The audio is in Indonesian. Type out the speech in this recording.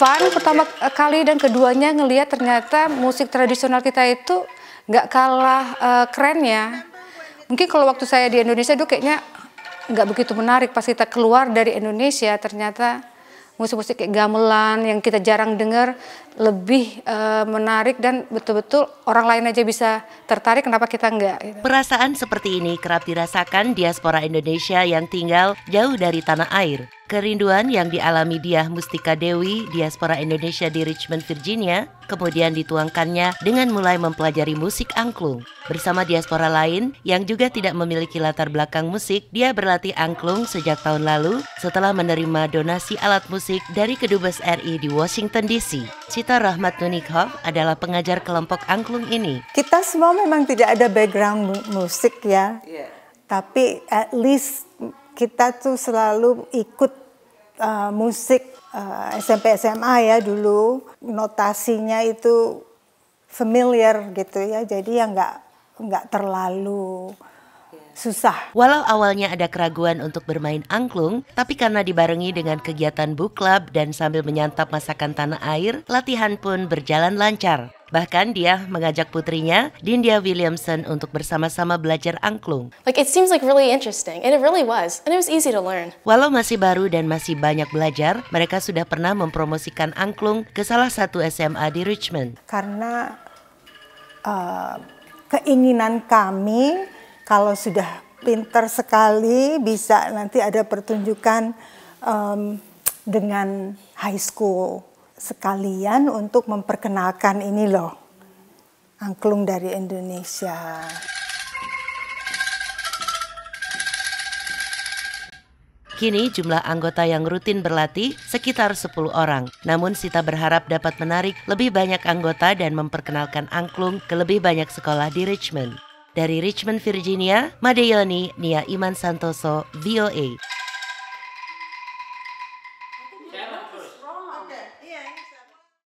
fun pertama kali dan keduanya ngelihat ternyata musik tradisional kita itu nggak kalah uh, kerennya. Mungkin kalau waktu saya di Indonesia dulu kayaknya nggak begitu menarik pas kita keluar dari Indonesia ternyata musik-musik kayak gamelan yang kita jarang dengar lebih uh, menarik dan betul-betul orang lain aja bisa tertarik kenapa kita enggak gitu. Perasaan seperti ini kerap dirasakan diaspora Indonesia yang tinggal jauh dari tanah air. Kerinduan yang dialami Diah Mustika Dewi, diaspora Indonesia di Richmond, Virginia, kemudian dituangkannya dengan mulai mempelajari musik angklung. Bersama diaspora lain yang juga tidak memiliki latar belakang musik, dia berlatih angklung sejak tahun lalu setelah menerima donasi alat musik dari Kedubes RI di Washington DC. Cita Rahmat Nunikhoff adalah pengajar kelompok angklung ini. Kita semua memang tidak ada background musik ya, yeah. tapi at least kita tuh selalu ikut uh, musik uh, SMP SMA ya dulu notasinya itu familiar gitu ya jadi ya nggak nggak terlalu susah. Walau awalnya ada keraguan untuk bermain angklung, tapi karena dibarengi dengan kegiatan book club dan sambil menyantap masakan tanah air, latihan pun berjalan lancar. Bahkan dia mengajak putrinya, Dindia Williamson, untuk bersama-sama belajar angklung. Like it seems like really interesting, and it really was, and it was easy to learn. Walau masih baru dan masih banyak belajar, mereka sudah pernah mempromosikan angklung ke salah satu SMA di Richmond. Karena uh, keinginan kami kalau sudah pintar sekali bisa nanti ada pertunjukan um, dengan high school sekalian untuk memperkenalkan ini loh, angklung dari Indonesia. Kini jumlah anggota yang rutin berlatih sekitar 10 orang. Namun Sita berharap dapat menarik lebih banyak anggota dan memperkenalkan angklung ke lebih banyak sekolah di Richmond. Dari Richmond, Virginia, Madeyoni, Nia Iman Santoso, VOA.